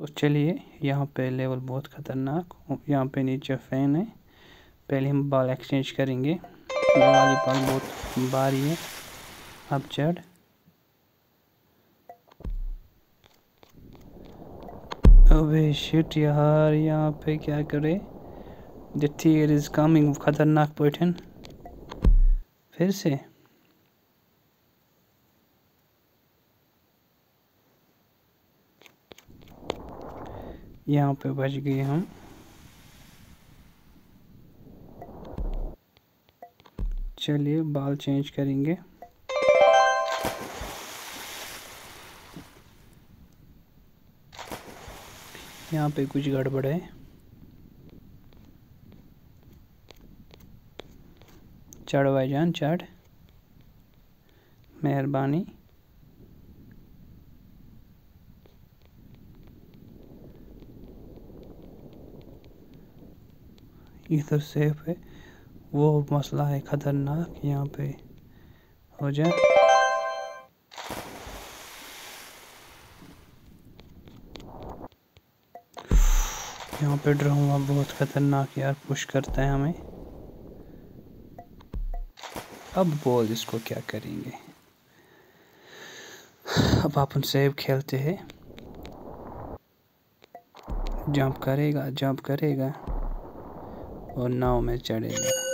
तो चलिए, यहाँ पे लेवल बहुत ख़तरनाक, यहाँ पे नीचे फ़ैन है। पहले हम बाल एक्सचेंज करेंगे। वाली बॉल बहुत भारी है। अब चढ़। अबे शिट यार, यहाँ पे क्या करे? द टीयर इज़ कमिंग खतरनाक पैठन फिर से। यहाँ पे बच गए हम। चलिए, बाल चेंज करेंगे। यहाँ पे कुछ गड़बड़ है। चढ़ भाईजान चढ़। मेहरबानी। इधर सेफ़ है। वो मसला है ख़तरनाक यहाँ पे। हो जाए। यहाँ पे ड्रामा बहुत ख़तरनाक यार पुश करता है हमें। अब बोल इसको क्या करेंगे? अब अपन सेव खेलते हैं। जंप करेगा जंप करेगा। और नाव में चढ़ेगा।